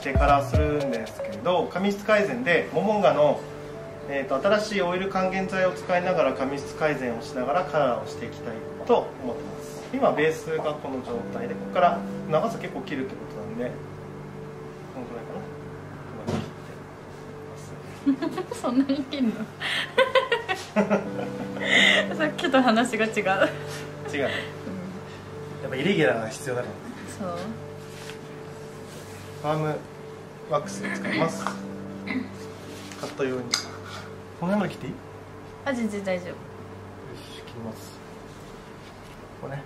してカラーするんですけれど髪質改善でモモンガの、えーと、新しいオイル還元剤を使いながら髪質改善をしながらカラーをしていきたいと思ってます。今ベースがこの状態でここから長さ結構切るってことなんでこのくらいかな。そんなに切んの？さっきと話が違う。違う、うん、やっぱイレギュラーが必要だからそう。ファームワックスを使います。カット用に。この辺まで切っていい？あ全然大丈夫。よし切ります。ここね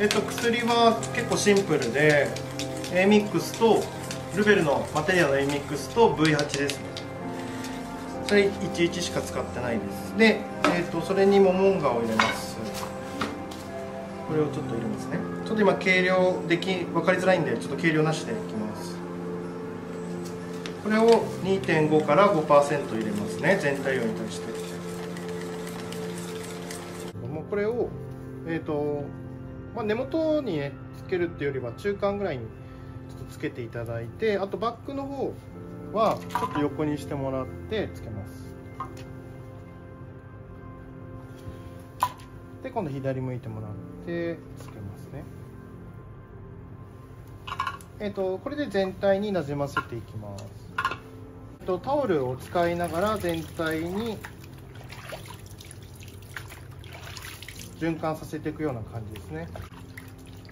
えっと、薬は結構シンプルで A ミックスとルベルのマテリアの A ミックスと V8 ですね。それ11しか使ってないです。で、えっと、それにモモンガを入れます。これをちょっと入れますね。ちょっと今計量でき分かりづらいんでちょっと計量なしでいきます。これを2.5から5%入れますね。全体量に対して。もうこれをえっ、ー、とまあ、根元にねつけるっていうよりは中間ぐらいにちょっとつけていただいてあとバックの方はちょっと横にしてもらってつけます。で今度左向いてもらってつけますね。えっ、ー、とこれで全体になじませていきます、タオルを使いながら全体に循環させていくような感じですね。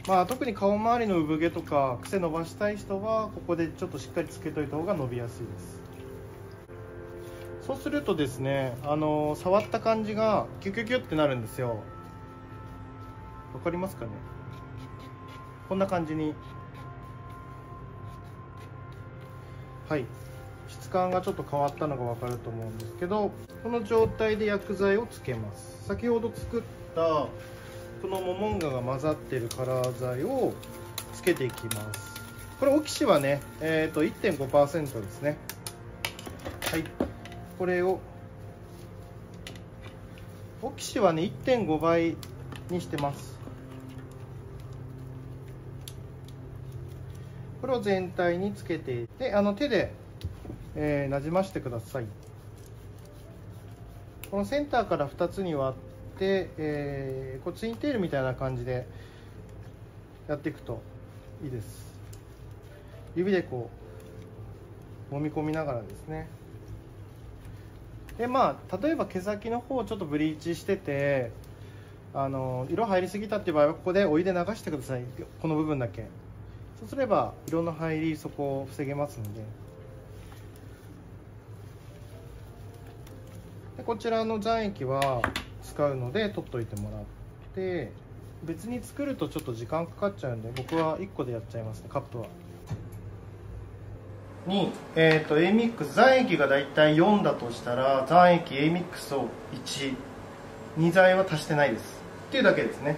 まあ特に顔周りの産毛とか癖伸ばしたい人はここでちょっとしっかりつけといた方が伸びやすいです。そうするとですねあの触った感じがキュキュキュってなるんですよ。わかりますかね？こんな感じに。はい。質感がちょっと変わったのが分かると思うんですけどこの状態で薬剤をつけます。先ほど作っこのモモンガが混ざってるカラー剤をつけていきます。これオキシはね、えーと、1.5%ですね。はい。これをオキシはね1.5倍にしてます。これを全体につけてであの手で、えー、なじましてください。このセンターから2つに割っ、えー、こうツインテールみたいな感じでやっていくといいです。指でこう揉み込みながらですね。でまあ例えば毛先の方をちょっとブリーチしててあの色入りすぎたっていう場合はここでお湯で流してください。この部分だけ。そうすれば色の入りそこを防げますので。でこちらの残液は使うので取っといてもらって別に作るとちょっと時間かかっちゃうんで僕は1個でやっちゃいますねカップは。に、えーと、A ミックス残液がだいたい4だとしたら残液 A ミックスを12剤は足してないです。っていうだけですね。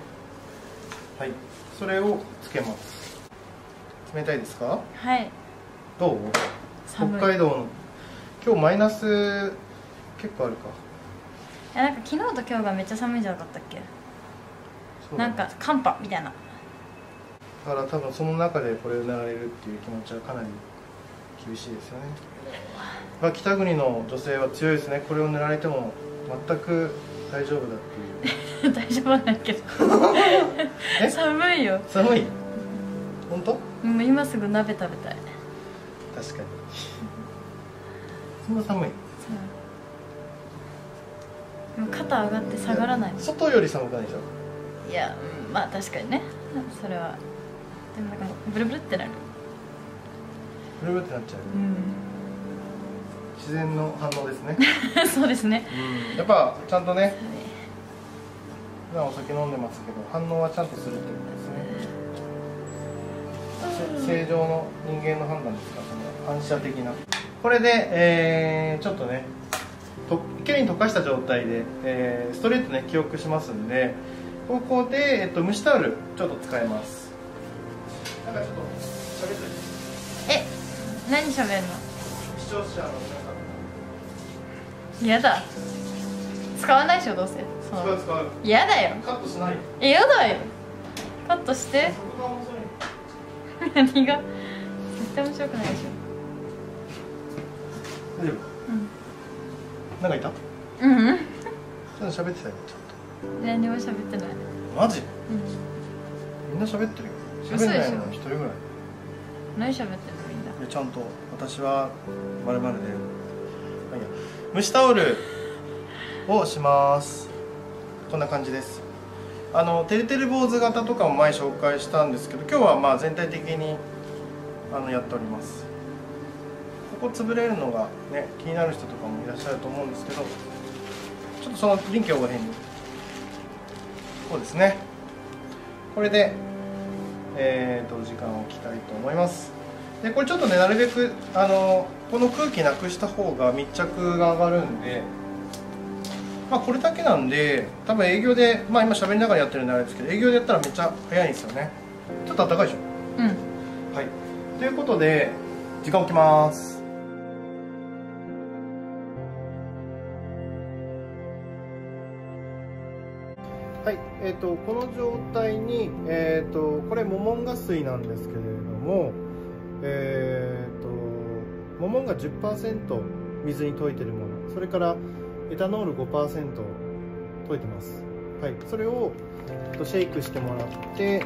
はい。それをつけます。冷たいですか？はい。どう？北海道の。今日マイナス結構あるかやなんか昨日と今日がめっちゃ寒いじゃなかったっけ？なんか寒波みたいな。だから多分その中でこれを塗られるっていう気持ちはかなり厳しいですよね、まあ、北国の女性は強いですね。これを塗られても全く大丈夫だっていう。大丈夫なんだけど。え？寒いよ。寒い？本当？もう今すぐ鍋食べたい。確かに。そんな寒い？でも肩上がって下がらない。外より寒くないでしょ？いやうんまあ確かにね。それはでもなんかブルブルってなる。ブルブルってなっちゃううん。自然の反応ですね。そうですね。やっぱちゃんとね普段お酒飲んでますけど反応はちゃんとするってことですね。せ正常の人間の判断ですか？らその反射的な。これで、えーちょっとねときれいに溶かした状態で、えーストレートね記憶しますんでここで、えっと、蒸しタオルちょっと使います。なんかちょっと喋ってえ何喋るの？視聴者の皆さん。嫌だ。使わないでしょどうせ。その使う使う。嫌だよ。カットしない。え嫌だよ。カットして。何が？絶対面白くないでし大丈夫。ょなんかいた？うん。うん喋ってたよち何にも喋ってない。ゃんとマジ？うん。みんな喋ってるよ。喋んないのは一人ぐらい。何喋ってんのみんな。でちゃんと私はまるまるで。まあいいや蒸しタオルをします。こんな感じです。あのてるてる坊主型とかも前紹介したんですけど今日はまあ全体的にあのやっておりますここ潰れるのがね気になる人とかもいらっしゃると思うんですけどちょっとその臨機応変に。こうですね。これでえー、と時間を置きたいと思います。でこれちょっとねなるべくあのこの空気なくした方が密着が上がるんでまあこれだけなんで多分営業でまあ今喋りながらやってるんであれですけど営業でやったらめっちゃ早いんですよね。ちょっと暖かいでしょ？うん。はい。ということで時間置きますえー、とこの状態に、えー、とこれモモンガ水なんですけれども、えー、とモモンガ10%水に溶いてるものそれからエタノール5%溶いてます、はい、それをえーとシェイクしてもらって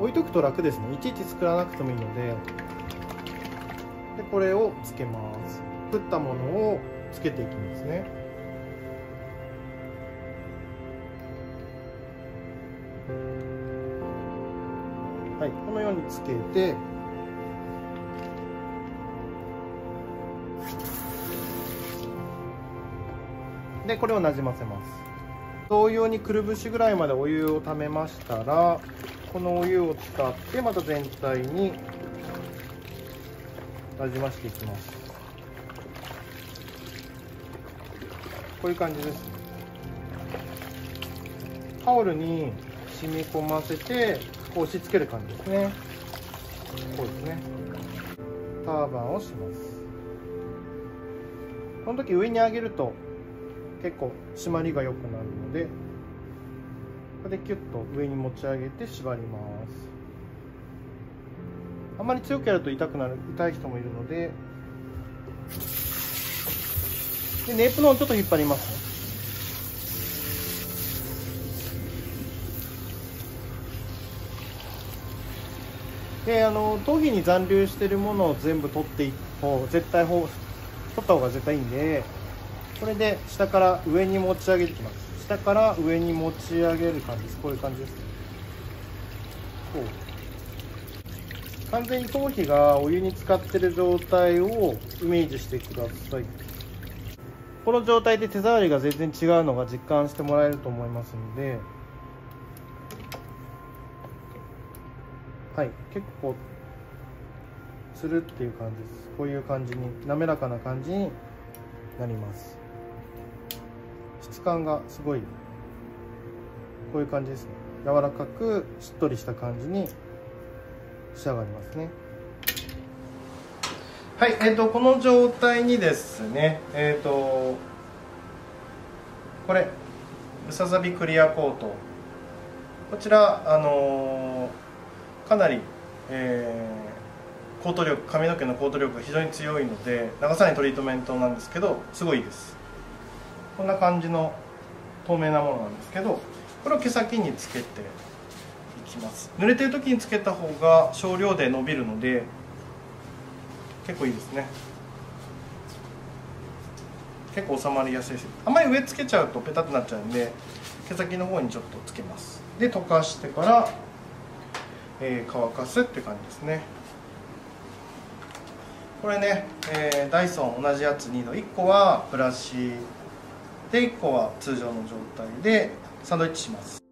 置いとくと楽ですね。いちいち作らなくてもいいのででこれをつけます。作ったものをつけていきますね。このようにつけてでこれをなじませます。同様にくるぶしぐらいまでお湯をためましたらこのお湯を使ってまた全体になじましていきます。こういう感じです。タオルに染み込ませてこう押し付ける感じですね。こうですね。ターバンをします。この時上に上げると結構締まりが良くなるのでこれでキュッと上に持ち上げて縛ります。あまり強くやると痛くなる痛い人もいるのででネープの方ちょっと引っ張りますねであの頭皮に残留してるものを全部取ってい方絶対取った方が絶対いいんでこれで下から上に持ち上げていきます。下から上に持ち上げる感じです。こういう感じですこう。完全に頭皮がお湯に浸かってる状態をイメージしてください。この状態で手触りが全然違うのが実感してもらえると思いますのではい。結構つるっていう感じです。こういう感じに滑らかな感じになります。質感がすごいこういう感じですね。柔らかくしっとりした感じに仕上がりますね。はい。えー、とこの状態にですねえっ、とこれムササビクリアコート。こちらあのーかなり、えー、コート力髪の毛のコート力が非常に強いので流さないトリートメントなんですけどすごいです。こんな感じの透明なものなんですけどこれを毛先につけていきます。濡れてる時につけた方が少量で伸びるので結構いいですね。結構収まりやすいしあんまり上つけちゃうとペタってなっちゃうんで毛先の方にちょっとつけます。で溶かしてから、えー乾かすって感じですね。これね、えーダイソン同じやつ2度1個はブラシで1個は通常の状態でサンドイッチします。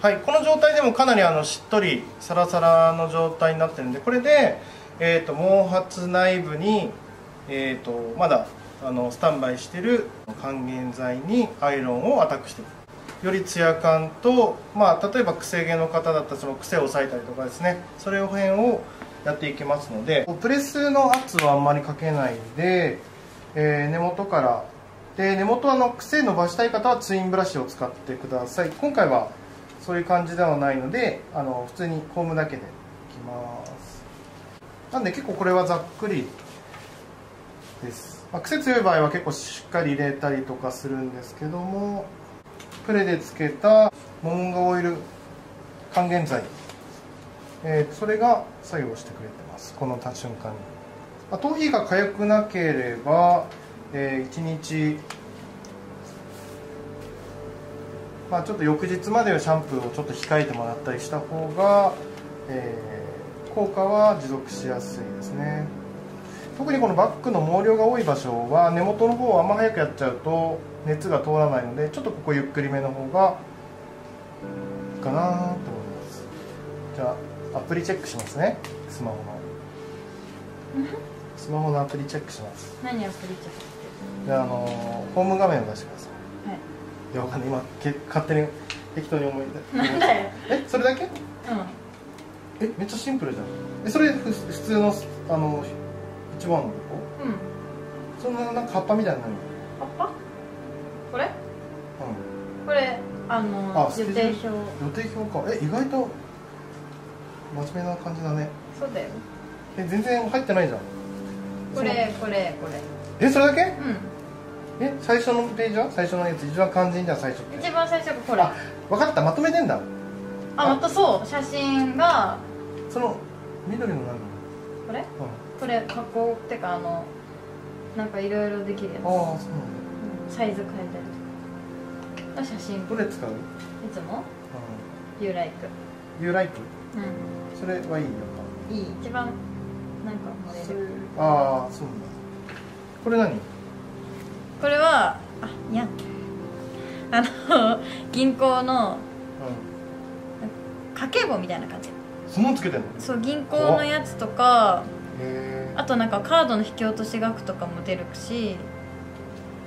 はいこの状態でもかなりあのしっとりサラサラの状態になってるんでこれで、えー、と毛髪内部に、えー、とまだあのスタンバイしてる還元剤にアイロンをアタックしていく。よりツヤ感と、まあ、例えば癖毛の方だったらその癖を抑えたりとかですね。それを辺をやっていきますのでプレスの圧はあんまりかけないで、えー根元から。で根元あの癖伸ばしたい方はツインブラシを使ってください。今回はそういう感じではないのであの普通にコームだけでいきます。なんで結構これはざっくりです、まあ、癖強い場合は結構しっかり入れたりとかするんですけども。プレでつけたモモンガオイル還元剤、えーそれが作用してくれてます。この瞬間に。あ頭皮が痒くなければ、え1日まあ、ちょっと翌日まではシャンプーをちょっと控えてもらったりした方が、えー効果は持続しやすいですね。特にこのバッグの毛量が多い場所は根元の方をあんま早くやっちゃうと熱が通らないのでちょっとここゆっくりめの方がいいかなと思います。じゃあアプリチェックしますね。スマホの。スマホのアプリチェックします。何アプリチェックじゃあ、あのホーム画面を出してください。はい。いやわかんない。今け勝手に適当に思い出なんだよ。えそれだけ？うん。えめっちゃシンプルじゃん。えそれふ普通のあの一番のとこ？うん。そんななんか葉っぱみたいなの？葉っぱ？これ？うこれあのあ予定表。ん予定表か。え意外と真面目な感じだね。そうだよ。え全然入ってないじゃん。これこれこれ。えそれだけ？うえ最初のページは？最初のやつ一番肝心じゃん最初一番最初がこれ。あ分かった。まとめてんだ。あまたそう。写真がその緑の何？これ？うこれ加工ってかあのなんかいろいろできるやつ。ん、ああそうなんだ。うんサイズ変えたりとか。の写真。どれ使う、いつも？う You like ん、You like? うそれはいいやっんいい。一番なんかモデルぱああそうなんだ。これ何？これはあいや。あの銀行のう家計簿みたいな感じ。んそのつけてんの？そう銀行のやつとかあとなんかカードの引き落とし額とかも出るし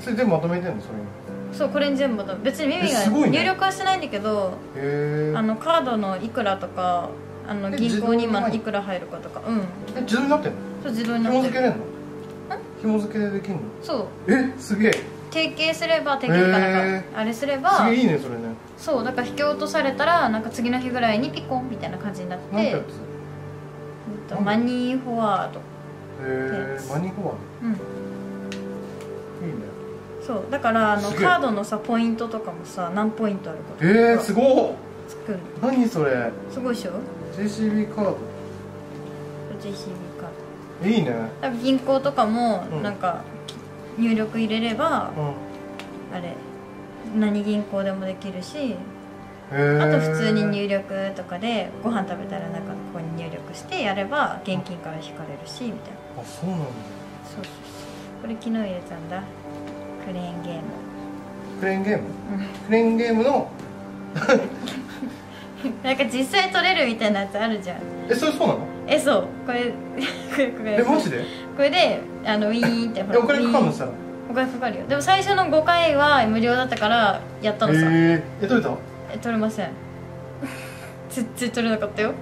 それ全部まとめてんの？それにそうこれに全部別に耳がね。入力はしてないんだけど、へえ。あのカードのいくらとかあのえ銀行に今いくら入るかとかうん。え自動になってんの？そう自動になってる。紐付けれんの？紐付けでできんの？そう。えすげえ。提携すれば提携かなんか、へあれすれすばげえいいねそれね。そうだから引き落とされたらなんか次の日ぐらいにピコンみたいな感じになってマニーフォワード。つへえマニフォワうん。ーいいねそうだからあのカードのさポイントとかもさ何ポイントあるかとかえー、すごっ。つくん何それ。すごいでしょ？JCB カード。JCB カーいいね。ド多分銀行とかもうん。なんか入力入れればうん。あれ何銀行でもできるしあと普通に入力とかでご飯食べたらなんかここに入力してやれば現金から引かれるしみたいな。あそうなんだ。そうそうそう。これ昨日入れたんだクレーンゲーム。クレーンゲーム？うん。クレーンゲームの？なんか実際取れるみたいなやつあるじゃん。えそれそうなの？えそう。これ これえマジで？これであのウィーンってほえお金かかるの？ウィーン。したらお金かかるよ。でも最初の5回は無料だったからやったのさ、えー、え取れた？え取れません。全然取れなかったよ。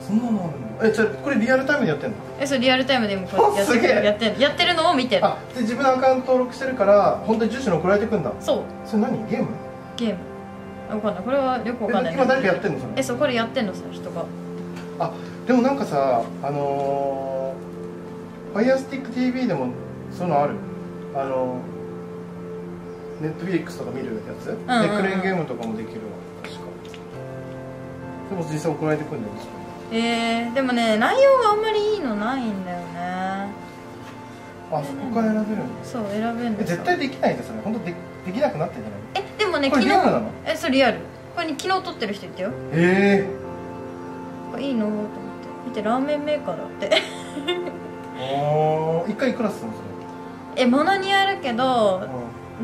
そんなのあるんだえじゃあこれリアルタイムでやってんの？えそうリアルタイムで今こうやってやってるやってるのを見てるあで自分のアカウント登録してるから本当に住所に送られてくんだ。そう。それ何？ゲーム？ゲーム。あわかんない。これはよくわかんない。え今誰かやってんのそれ？えそうこれやってんの？さ人が。あでもなんかさあのー、FirestickTV でもそういうのある？あのーネットフィリックスとか見るやつ、んうんでクレーンゲームとかもできるわ。確か。でも実際送られてくるんだよねえー、でもね内容があんまりいいのないんだよね。あそこから選べるんだそう選べるんえですよ絶対できないですよね本当でできなくなってんじゃないえでもねこれ昨日リアルなの？えそれリアル。これに昨日撮ってる人いたよ。えあいいのと思って。見てラーメンメーカーだって。えー、一回いくらするのそえものにあるけどれ、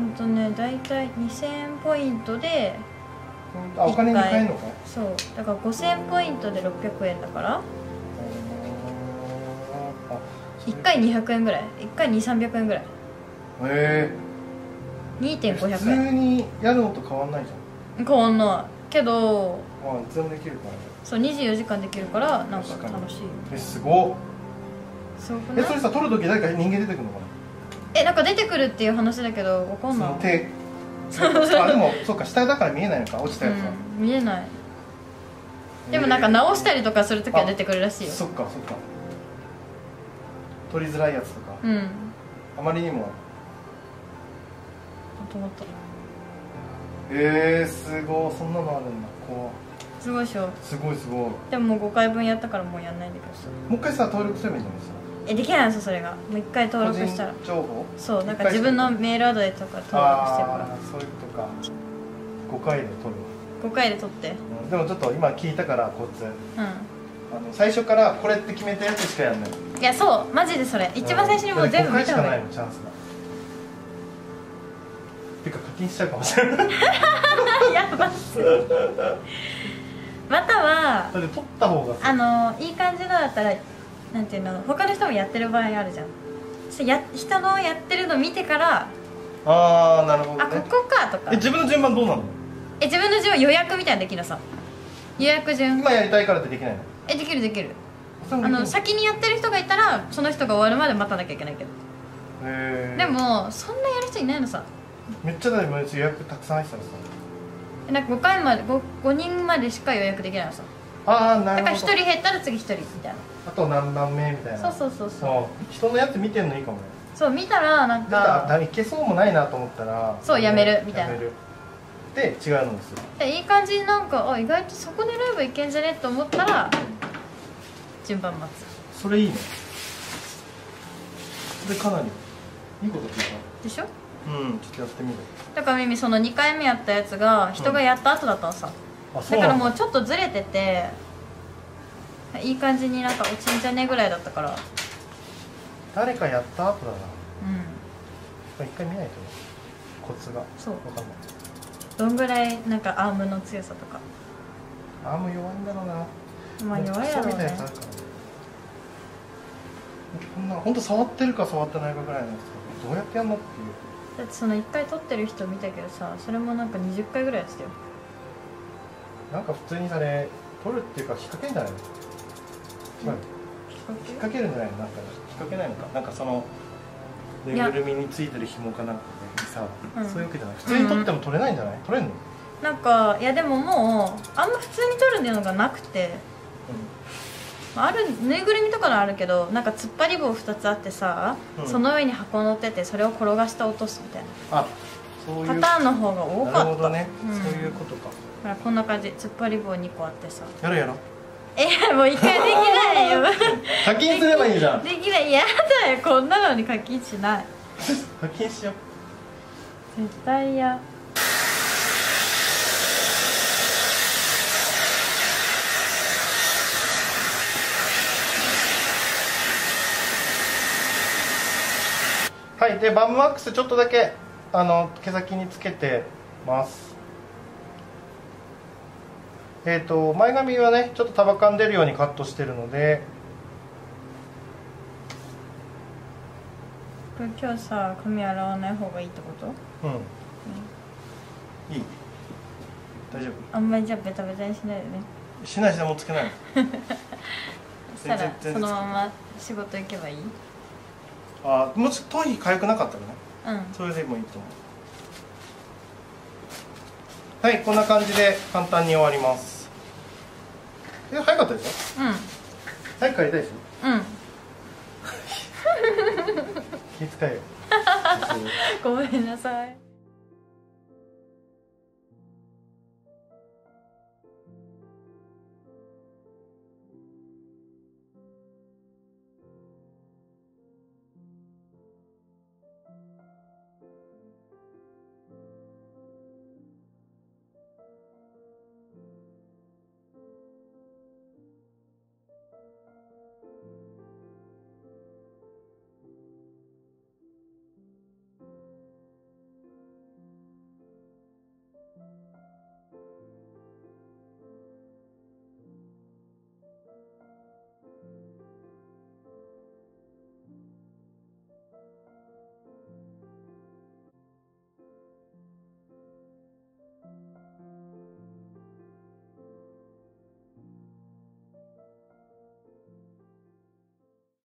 うんとね大体2000ポイントでうん、あお金に換えるのかそう。だから5000ポイントで600円だから。あ1回200円ぐらい。1回2300円ぐらい。ええ普2.500通円。にやるのと変わんないじゃん。変わんない。けどまあいつでもできるから。ねそう24時間できるからなんか楽しい。えすごっ。すごくな。いえそれさ撮る時誰か人間出てくるのかえなんか出てくるっていう話だけどわかなんそない。の手あでもそうか下だから見えないのか落ちたやつは、うん、見えない。でもなんか直したりとかするときは出てくるらしいよ。そっかそっか。撮りづらいやつとか、うん。あまりにも。と思ったえー、すごい。そんなのあるんだ。こすごいでしょ。うすごいすごい。もでももう5回分やったからもうやんないんだけどさう一回さ登録すればいいんじゃないですか？えできないんですよそれが。もう1回登録したら。情報？そうなんか自分のメールアドレスとか登録してああそういうことか。5回で撮るら5回で取って。うんでもちょっと今聞いたからコツうあの最初からこれって決めたやつしかやんない。んいやそう。マジでそれ。一番最初にもう全部見た方がいい。5回しかないのチャンスが。てか課金しちゃうかもしれない。やばっす。またはだって撮った方がさ。あのいい感じのだったらなんていうの他の人もやってる場合あるじゃん。そや人のやってるの見てからああなるほどね。あここかとか。え自分の順番どうなの？え自分の順は予約みたいなのできるのさ。予約順。今やりたいからってできないの？えできるできる。あの先にやってる人がいたらその人が終わるまで待たなきゃいけないけど。へー。でもそんなやる人いないのさ。めっちゃだよ予約たくさん入ってたらさ。えなんか5回まで 5, 5人までしか予約できないのさああなだから1るほど人減ったら次1人みたいあと何番目みたいな。なそうそうそう。そう。人のやつ見てんのいいかもね。そう見たらなんだかいけそうもないなと思ったらそうやめるみたいな。やめるで違うのですよ。でいい感じになんかあ意外とそこ狙えばいけんじゃねって思ったら順番待つ。それいいね。それかなりいいこと聞いでしょ？たうんちょっとやってみる。だからミミその2回目やったやつが人がやった後だったのさ、あだからもううちょっとずれてていい感じになんか落ちんじゃねえぐらいだったから。誰かやった後だな。うん。一回見ないとね。コツが。そう。分かんない。どんぐらいなんかアームの強さとか。あんま弱いんだろうな。まあ弱いだろうね。こんな本当触ってるか触ってないかぐらいのやつどうやってやんのっていう。だってその1回撮ってる人見たけどさそれもなんか20回ぐらいやってたよなんか普通にされ取るっていうか引っ掛けんじゃないの？違う引っ掛けるんじゃないの？なんか引っ掛けないのか？なんかそのぬいぐるみについてる紐かなんかでさ、うん。そういうわけじゃない普通に取っても取れないんじゃない？取れんの、なんかいやでももうあんま普通に撮るっていうのがなくて。まああるぬいぐるみとかのあるけどなんか突っ張り棒2つあってさ、うん。その上に箱乗っててそれを転がして落とすみたいあそういうなパターンの方が多かった。なるほどね、うん。そういうことかほらこんな感じ。突っ張り棒2個あってさ。やろうやろう。えもう一回できないよ。課金すればいいじゃん。できない。嫌だよこんなのに課金しない。課金しよう。絶対嫌。はいでバムワックスちょっとだけあの毛先につけてますえっ、と前髪はねちょっと束感出るようにカットしてるので。今日さ髪洗わない方がいいってこと？うん、いい。大丈夫。あんまりじゃあベタベタにしないでね。しないしもうつけないの。そしたらそのまま仕事行けばいい？あもし頭皮痒くなかったらね。うん。それでもいいと思う。はいこんな感じで簡単に終わりますえ早かったでしょ？うん。早く帰りたいでしょ？うん。気遣えよ。ごめんなさい